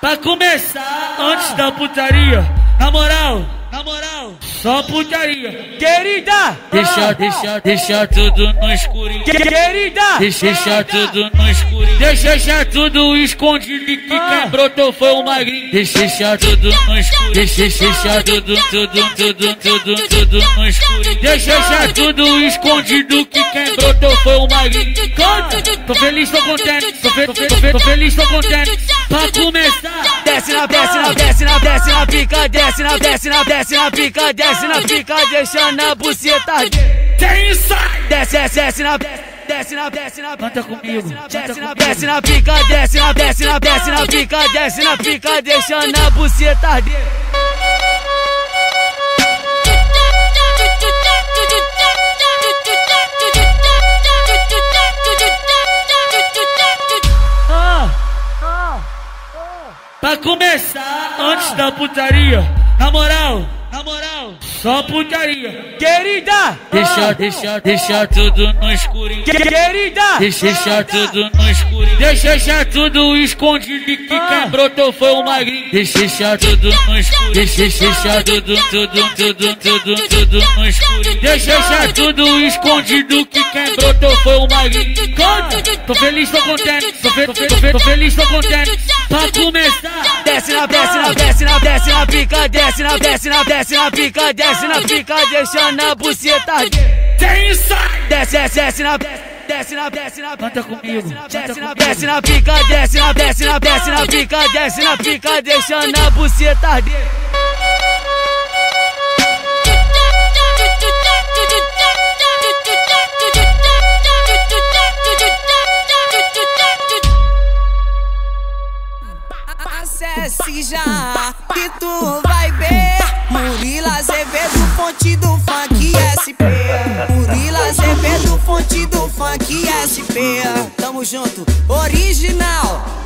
Pra começar, antes da putaria, na moral, na moral, só putaria. Querida, Deixa, deixa, deixa tudo no escurinho. querida, Deixa, deixa tudo no escurinho. Deixa, deixa tudo escondido que quem brotou foi o magrinho. Deixa, deixa tudo no escurinho. Deixa, deixa tudo, tudo, tudo, tudo, tudo no escurinho. Deixa, deixa tudo escondido que quem brotou foi o magrinho. Canta! Tô feliz, tô contente. Tô, fe tô, fe tô, fe tô feliz, tô contente. Pra começar. desce na, desce na, desce na, desce na pica, desce na, desce na, desce na pica, desce na pica, deixando a buceta. Quem sai? Desce, desce, desce na, desce na, desce na, Canta comigo. desce na, desce na pica, desce na, desce na, desce na pica, desce na pica, deixando a buceta Pra começar, antes da putaria, na moral, na moral, só putaria. Querida, Deixa, deixa, deixa tudo no escurinho. querida, Deixa, deixa tudo no escurinho. Deixa, deixa tudo escondido que quem brotou foi o magrinho. Deixa, deixa tudo no escurinho. Deixa, deixa tudo, tudo, tudo, tudo, tudo no escurinho. Deixa, deixa tudo escondido que quem brotou foi o magrinho. Tô feliz, tô contente. Tô, fe tô, fe tô, fe tô feliz, tô contente. Pra começar. desce na, desce na, desce na, desce na pica, desce na, desce na, desce na pica, desce na pica, deixando a buceta. Quem sai? Desce, desce, desce na, desce na, desce na, Canta comigo. desce na, desce na pica, desce na, desce na, desce na pica, desce na pica, deixando a buceta arder. Acesse já que tu vai fonte do funk SP Murila Azevedo, fonte do funk SP Tamo junto, original